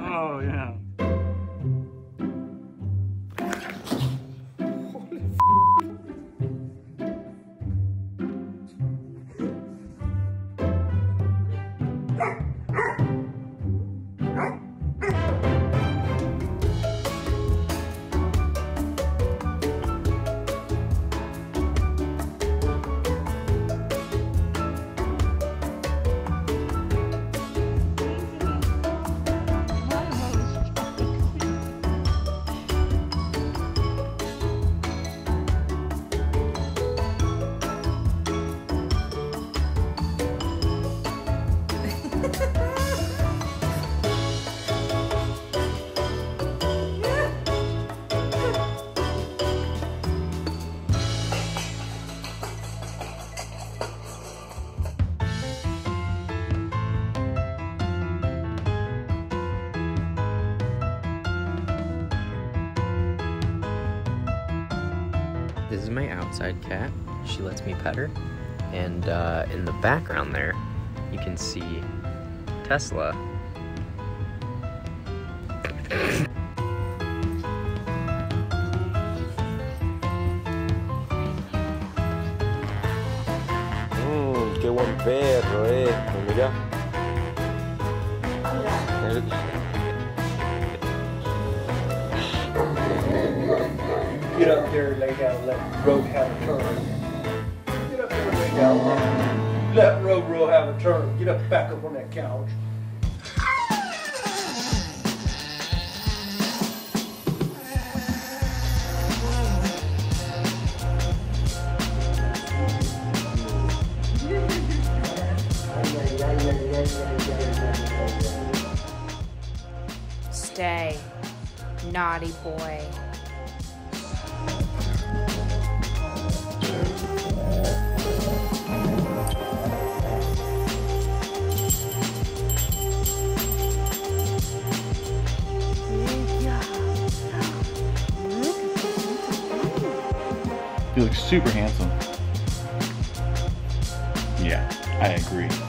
Oh, yeah. This is my outside cat. She lets me pet her. And uh, in the background there, you can see Tesla. Mmm, qué buen perro esto, mirá. Get up there, lay down, let Rogue have a turn. Get up there, lay down. Let Rogue Roll have a turn. Get up, back up on that couch. Stay, naughty boy. He looks super handsome. Yeah, I agree.